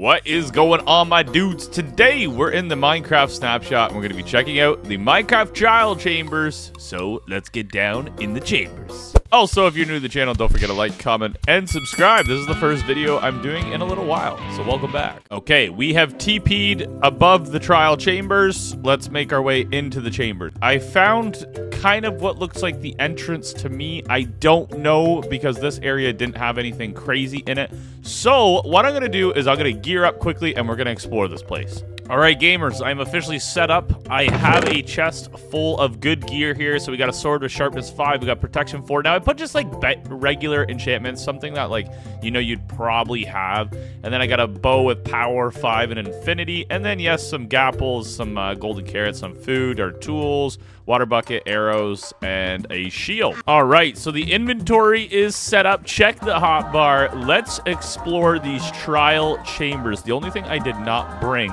What is going on, my dudes? Today, we're in the Minecraft snapshot, and we're going to be checking out the Minecraft trial chambers. So, let's get down in the chambers. Also, if you're new to the channel, don't forget to like, comment, and subscribe. This is the first video I'm doing in a little while, so welcome back. Okay, we have TP'd above the trial chambers. Let's make our way into the chamber. I found kind of what looks like the entrance to me. I don't know because this area didn't have anything crazy in it. So, what I'm going to do is I'm going to gear up quickly and we're going to explore this place. All right, gamers, I'm officially set up. I have a chest full of good gear here. So we got a sword with sharpness 5. We got protection 4. Now, I put just like regular enchantments, something that like, you know, you'd probably have. And then I got a bow with power 5 and infinity. And then, yes, some gapples, some uh, golden carrots, some food or tools, water bucket, arrows, and a shield. All right, so the inventory is set up. Check the hotbar. Let's explore these trial chambers. The only thing I did not bring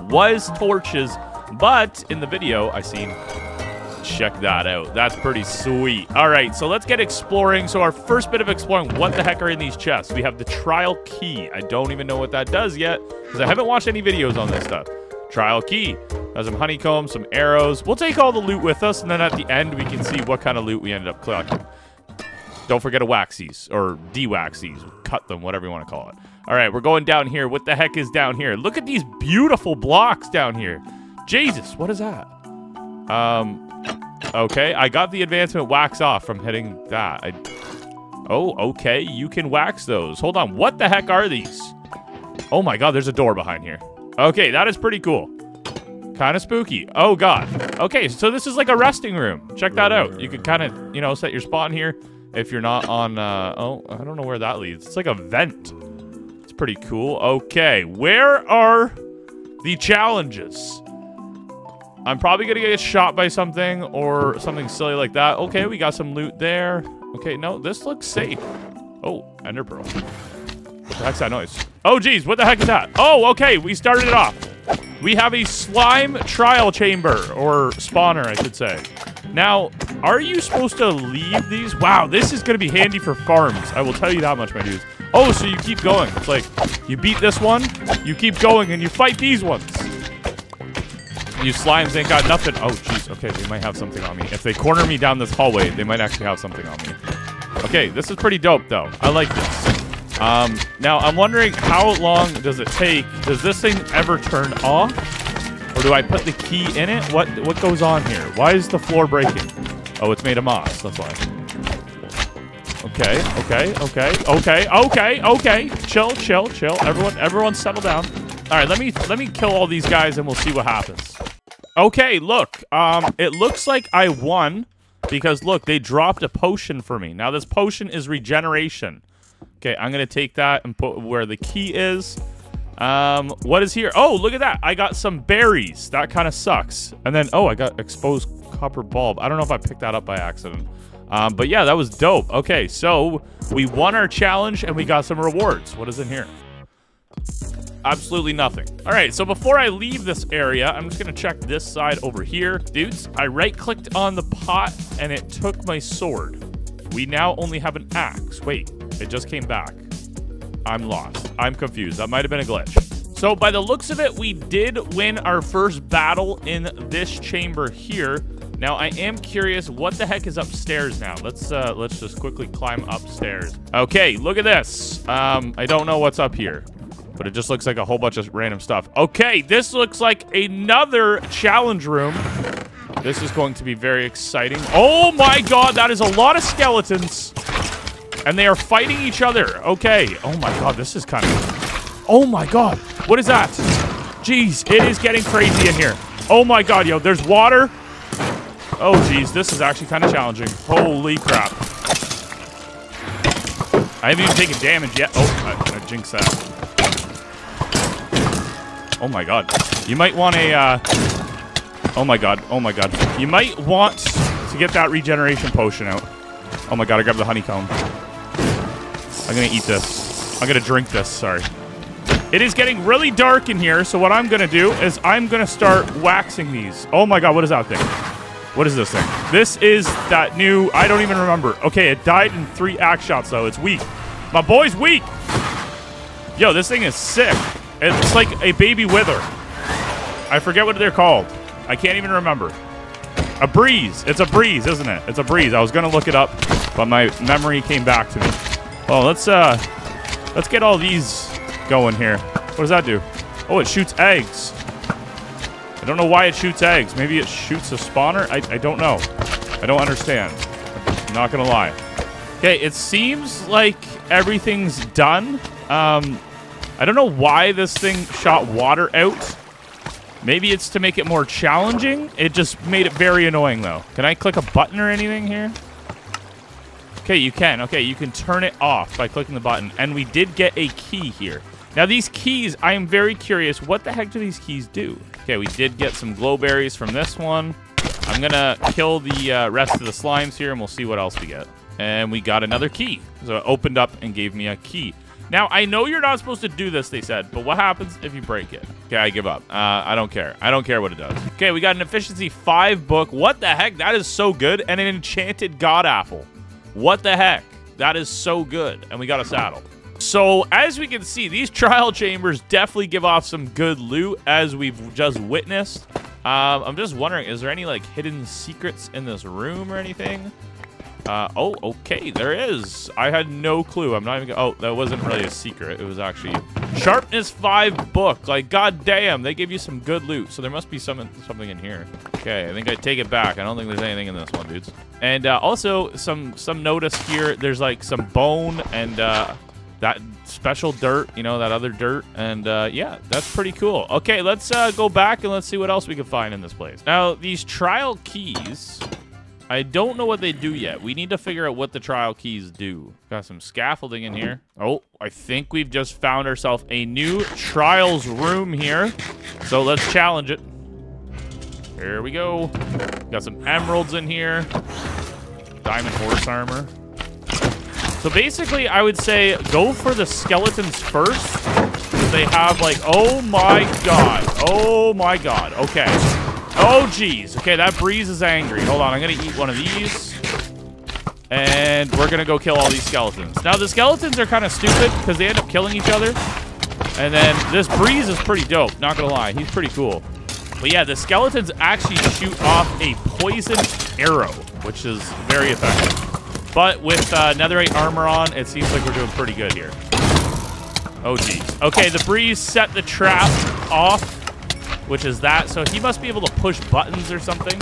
was torches, but in the video, I seen check that out. That's pretty sweet. All right, so let's get exploring. So our first bit of exploring, what the heck are in these chests? We have the trial key. I don't even know what that does yet because I haven't watched any videos on this stuff. Trial key. Has some honeycomb, some arrows. We'll take all the loot with us, and then at the end, we can see what kind of loot we ended up collecting. Don't forget to wax these, or de-wax these, cut them, whatever you want to call it. All right, we're going down here. What the heck is down here? Look at these beautiful blocks down here. Jesus, what is that? Um, okay, I got the advancement wax off from hitting that. I, oh, okay, you can wax those. Hold on, what the heck are these? Oh my god, there's a door behind here. Okay, that is pretty cool. Kind of spooky. Oh god. Okay, so this is like a resting room. Check that out. You can kind of, you know, set your spot in here if you're not on, uh, oh, I don't know where that leads. It's like a vent. Pretty cool. Okay, where are the challenges? I'm probably going to get shot by something or something silly like that. Okay, we got some loot there. Okay, no, this looks safe. Oh, ender pearl. What the heck's that noise? Oh, geez, what the heck is that? Oh, okay, we started it off. We have a slime trial chamber, or spawner, I should say. Now, are you supposed to leave these? Wow, this is going to be handy for farms. I will tell you that much, my dudes. Oh, so you keep going. It's like, you beat this one, you keep going, and you fight these ones. You slimes ain't got nothing. Oh, jeez. Okay, they might have something on me. If they corner me down this hallway, they might actually have something on me. Okay, this is pretty dope, though. I like this. Um, now, I'm wondering how long does it take? Does this thing ever turn off? Or do I put the key in it? What what goes on here? Why is the floor breaking? Oh, it's made of moss. That's why. Okay, okay, okay, okay, okay, okay. Chill, chill, chill. Everyone, everyone settle down. All right, let me let me kill all these guys and we'll see what happens. Okay, look. Um, it looks like I won because look, they dropped a potion for me. Now this potion is regeneration. Okay, I'm gonna take that and put where the key is. Um, what is here? Oh, look at that. I got some berries. That kind of sucks. And then, oh, I got exposed copper bulb. I don't know if I picked that up by accident. Um, but yeah, that was dope. Okay, so we won our challenge and we got some rewards. What is in here? Absolutely nothing. All right, so before I leave this area, I'm just to check this side over here. Dudes, I right-clicked on the pot and it took my sword. We now only have an axe. Wait, it just came back. I'm lost. I'm confused. That might have been a glitch. So by the looks of it, we did win our first battle in this chamber here. Now I am curious what the heck is upstairs now. Let's uh let's just quickly climb upstairs. Okay, look at this. Um I don't know what's up here. But it just looks like a whole bunch of random stuff. Okay, this looks like another challenge room. This is going to be very exciting. Oh my god, that is a lot of skeletons. And they are fighting each other. Okay. Oh my god, this is kind of... Oh my god. What is that? Jeez, it is getting crazy in here. Oh my god, yo, there's water. Oh, geez, this is actually kind of challenging. Holy crap. I haven't even taken damage yet. Oh, I, I jinxed that. Oh my god. You might want a, uh... Oh my god, oh my god. You might want to get that regeneration potion out. Oh my god, I grabbed the honeycomb. I'm gonna eat this. I'm gonna drink this, sorry. It is getting really dark in here, so what I'm gonna do is I'm gonna start waxing these. Oh my god, what is that thing? What is this thing? This is that new, I don't even remember. Okay, it died in three axe shots though. It's weak. My boy's weak. Yo, this thing is sick. It's like a baby wither. I forget what they're called. I can't even remember. A breeze. It's a breeze, isn't it? It's a breeze. I was gonna look it up, but my memory came back to me. Well, let's uh, let's get all these going here. What does that do? Oh, it shoots eggs. I don't know why it shoots eggs. Maybe it shoots a spawner. I, I don't know. I don't understand. I'm not gonna lie. Okay, it seems like everything's done. Um, I don't know why this thing shot water out. Maybe it's to make it more challenging. It just made it very annoying, though. Can I click a button or anything here? Okay, you can. Okay, you can turn it off by clicking the button. And we did get a key here. Now, these keys, I am very curious. What the heck do these keys do? Okay, we did get some glow berries from this one. I'm to kill the uh, rest of the slimes here, and we'll see what else we get. And we got another key. So it opened up and gave me a key. Now, I know you're not supposed to do this, they said, but what happens if you break it? Okay, I give up. Uh, I don't care. I don't care what it does. Okay, we got an Efficiency 5 book. What the heck? That is so good. And an Enchanted God Apple. What the heck? That is so good. And we got a saddle. So, as we can see, these trial chambers definitely give off some good loot, as we've just witnessed. Um, I'm just wondering, is there any, like, hidden secrets in this room or anything? Uh, oh, okay, there is. I had no clue. I'm not even. Oh, that wasn't really a secret. It was actually sharpness five book. Like, goddamn, they gave you some good loot. So there must be some something in here. Okay, I think I take it back. I don't think there's anything in this one, dudes. And uh, also some some notice here. There's like some bone and uh, that special dirt. You know that other dirt. And uh, yeah, that's pretty cool. Okay, let's uh, go back and let's see what else we can find in this place. Now these trial keys. I don't know what they do yet. We need to figure out what the trial keys do. Got some scaffolding in here. Oh, I think we've just found ourselves a new trials room here. So let's challenge it. Here we go. Got some emeralds in here. Diamond horse armor. So basically, I would say go for the skeletons first. They have like, oh my god. Oh my god. Okay. Oh, geez. Okay, that breeze is angry. Hold on, I'm going to eat one of these. And we're going to go kill all these skeletons. Now, the skeletons are kind of stupid because they end up killing each other. And then this breeze is pretty dope, not going to lie. He's pretty cool. But yeah, the skeletons actually shoot off a poison arrow, which is very effective. But with uh, netherite armor on, it seems like we're doing pretty good here. Oh, geez. Okay, the breeze set the trap off which is that. So he must be able to push buttons or something.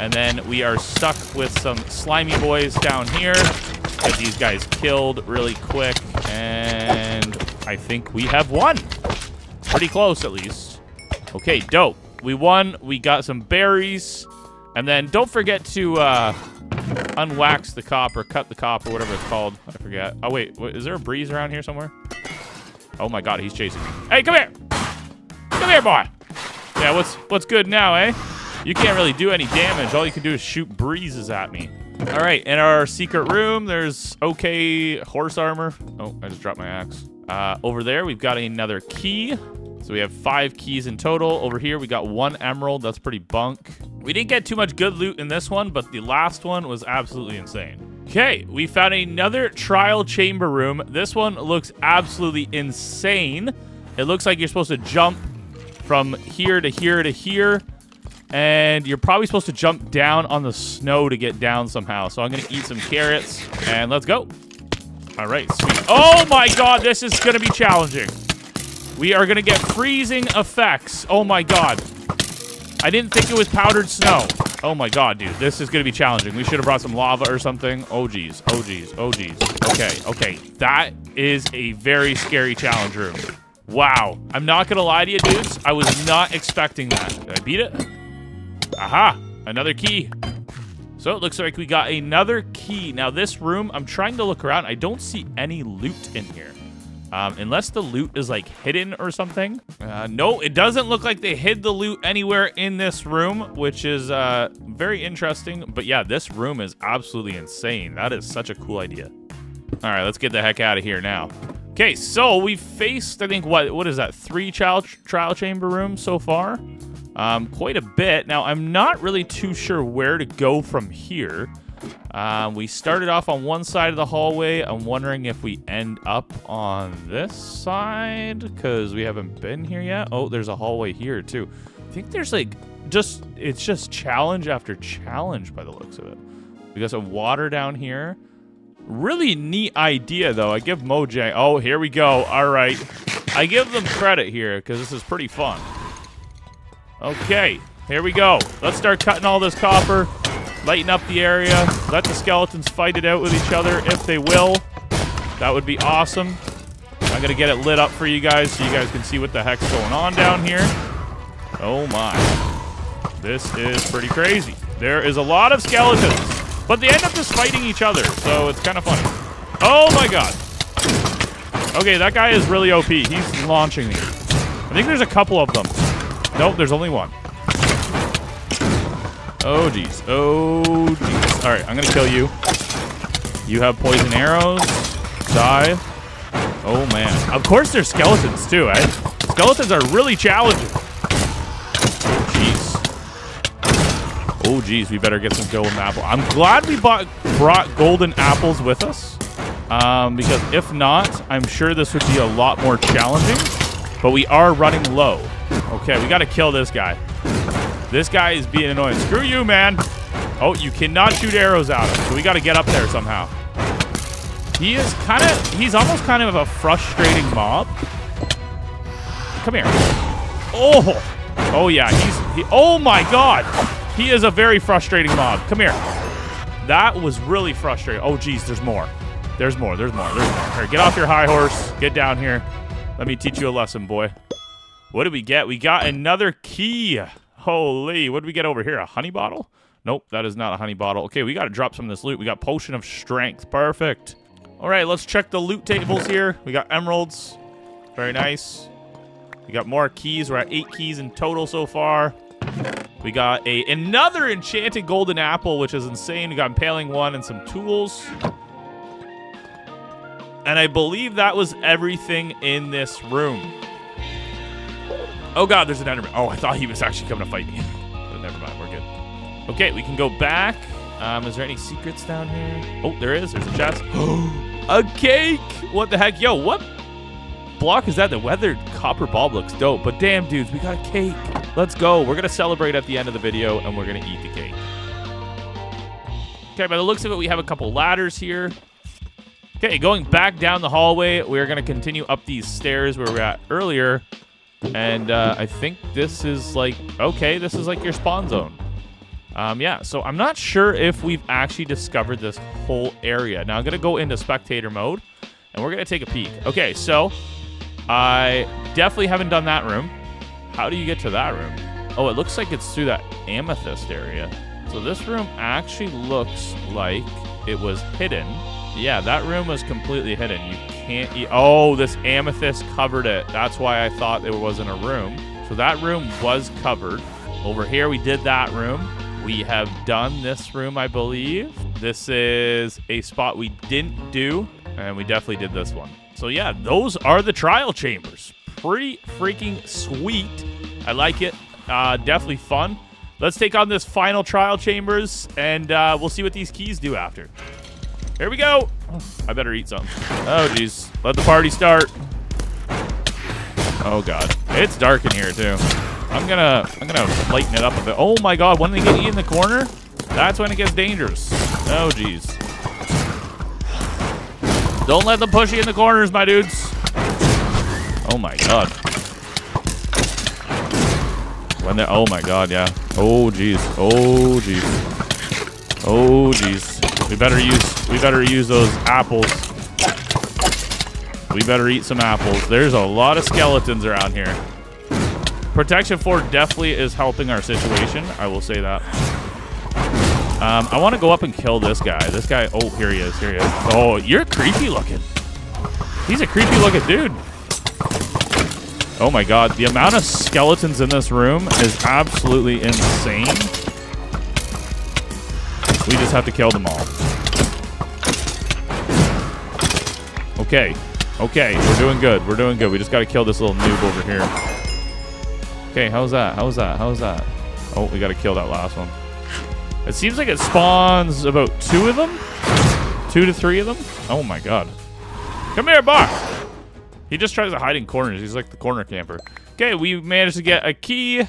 And then we are stuck with some slimy boys down here. Get these guys killed really quick. And I think we have won. Pretty close, at least. Okay, dope. We won. We got some berries. And then don't forget to uh, unwax the copper, cut the copper, whatever it's called. I forget. Oh, wait. Is there a breeze around here somewhere? Oh, my God. He's chasing me. Hey, come here. Come here, boy. Yeah, what's what's good now, eh? You can't really do any damage. All you can do is shoot breezes at me. All right, in our secret room, there's okay horse armor. Oh, I just dropped my axe. Uh, over there, we've got another key. So we have five keys in total. Over here, we got one emerald. That's pretty bunk. We didn't get too much good loot in this one, but the last one was absolutely insane. Okay, we found another trial chamber room. This one looks absolutely insane. It looks like you're supposed to jump from here to here to here. And you're probably supposed to jump down on the snow to get down somehow. So I'm going to eat some carrots. And let's go. All right, sweet. Oh my god, this is going to be challenging. We are going to get freezing effects. Oh my god. I didn't think it was powdered snow. Oh my god, dude. This is going to be challenging. We should have brought some lava or something. Oh, geez. Oh, geez. Oh, geez. Okay, okay. That is a very scary challenge room. Wow. I'm not going to lie to you, dudes. I was not expecting that. Did I beat it? Aha. Another key. So it looks like we got another key. Now, this room, I'm trying to look around. I don't see any loot in here. Um, unless the loot is, like, hidden or something. Uh, no, it doesn't look like they hid the loot anywhere in this room, which is uh, very interesting. But yeah, this room is absolutely insane. That is such a cool idea. All right, let's get the heck out of here now. Okay, so we faced, I think, what what is that? Three trial, trial chamber rooms so far. Um, quite a bit. Now, I'm not really too sure where to go from here. Um, we started off on one side of the hallway. I'm wondering if we end up on this side because we haven't been here yet. Oh, there's a hallway here too. I think there's like just it's just challenge after challenge by the looks of it. We got some water down here. Really neat idea though. I give Mojang. Oh, here we go. All right. I give them credit here because this is pretty fun. Okay, here we go. Let's start cutting all this copper. Lighten up the area. Let the skeletons fight it out with each other if they will. That would be awesome. I'm going to get it lit up for you guys so you guys can see what the heck's going on down here. Oh my. This is pretty crazy. There is a lot of skeletons, but they end up just fighting each other, so it's kind of funny. Oh my god. Okay, that guy is really OP. He's launching me. I think there's a couple of them. Nope, there's only one. Oh, jeez. Oh, jeez. All right, I'm going to kill you. You have poison arrows. Die. Oh, man. Of course there's skeletons, too, eh? Skeletons are really challenging. Oh, jeez. Oh, jeez. We better get some golden apple. I'm glad we bought, brought golden apples with us. Um, because if not, I'm sure this would be a lot more challenging. But we are running low. Okay, we got to kill this guy. This guy is being annoying. Screw you, man. Oh, you cannot shoot arrows at him, so we got to get up there somehow. He is kind of, he's almost kind of a frustrating mob. Come here. Oh, oh yeah, he's, he, oh my god. He is a very frustrating mob. Come here. That was really frustrating. Oh, geez, there's more. There's more, there's more, there's more. Here, get off your high horse. Get down here. Let me teach you a lesson, boy. What did we get? We got another key. Holy, what did we get over here? A honey bottle? Nope, that is not a honey bottle. Okay, we got to drop some of this loot. We got potion of strength. Perfect. All right, let's check the loot tables here. We got emeralds. Very nice. We got more keys. We're at eight keys in total so far. We got a another enchanted golden apple, which is insane. We got impaling one and some tools. And I believe that was everything in this room. Oh god, there's an enderman. Oh, I thought he was actually coming to fight me. but never mind, we're good. Okay, we can go back. Um, is there any secrets down here? Oh, there is. There's a chest. Oh, a cake! What the heck? Yo, what block is that? The weathered copper bulb looks dope. But damn, dudes, we got a cake. Let's go. We're going to celebrate at the end of the video, and we're going to eat the cake. Okay, by the looks of it, we have a couple ladders here. Okay, going back down the hallway, we're going to continue up these stairs where we were at earlier. And uh, I think this is like, okay, this is like your spawn zone. Um, yeah, so I'm not sure if we've actually discovered this whole area. Now I'm going to go into spectator mode, and we're going to take a peek. Okay, so I definitely haven't done that room. How do you get to that room? Oh, it looks like it's through that amethyst area. So this room actually looks like it was hidden. Yeah, that room was completely hidden. You can't eat. Oh, this amethyst covered it. That's why I thought there wasn't a room. So that room was covered. Over here, we did that room. We have done this room, I believe. This is a spot we didn't do, and we definitely did this one. So yeah, those are the trial chambers. Pretty freaking sweet. I like it. Uh, definitely fun. Let's take on this final trial chambers, and uh, we'll see what these keys do after. Here we go. I better eat something. Oh, jeez. Let the party start. Oh, God. It's dark in here, too. I'm gonna, I'm gonna lighten it up a bit. Oh, my God. When they get you in the corner, that's when it gets dangerous. Oh, jeez. Don't let them push you in the corners, my dudes. Oh, my God. When they oh, my God, yeah. Oh, jeez. Oh, jeez. Oh, jeez. We better use we better use those apples. We better eat some apples. There's a lot of skeletons around here. Protection 4 definitely is helping our situation. I will say that. Um, I want to go up and kill this guy. This guy. Oh, here he is. Here he is. Oh, you're creepy looking. He's a creepy looking dude. Oh my god. The amount of skeletons in this room is absolutely insane. We just have to kill them all. Okay. Okay, we're doing good. We're doing good. We just got to kill this little noob over here. Okay, how's that? How's that? How's that? Oh, we got to kill that last one. It seems like it spawns about two of them? Two to three of them? Oh my god. Come here, Bar! He just tries to hide in corners. He's like the corner camper. Okay, we managed to get a key.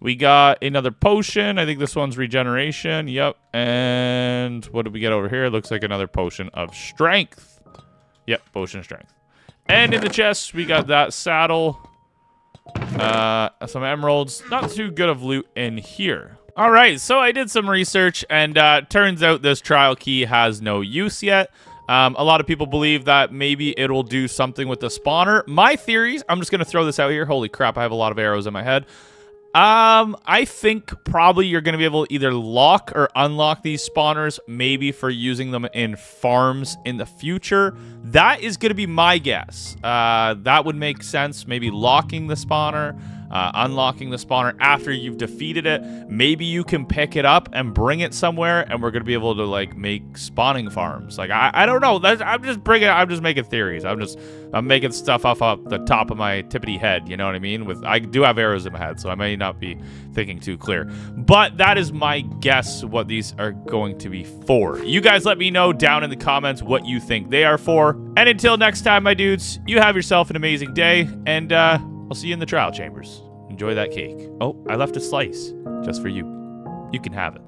We got another potion. I think this one's regeneration. Yep. And what did we get over here? It Looks like another potion of strength. Yep, potion of strength. And in the chest, we got that saddle. Uh, some emeralds. Not too good of loot in here. All right, so I did some research, and uh, turns out this trial key has no use yet. Um, a lot of people believe that maybe it'll do something with the spawner. My theories, I'm just going to throw this out here. Holy crap, I have a lot of arrows in my head. Um, I think probably you're going to be able to either lock or unlock these spawners, maybe for using them in farms in the future. That is going to be my guess. Uh, that would make sense. Maybe locking the spawner uh, unlocking the spawner after you've defeated it. Maybe you can pick it up and bring it somewhere, and we're gonna be able to like make spawning farms. Like I, I don't know. That's, I'm just bringing. I'm just making theories. I'm just I'm making stuff off up the top of my tippity head. You know what I mean? With I do have arrows in my head, so I may not be thinking too clear. But that is my guess what these are going to be for. You guys let me know down in the comments what you think they are for. And until next time, my dudes, you have yourself an amazing day, and uh, I'll see you in the trial chambers. Enjoy that cake. Oh, I left a slice just for you. You can have it.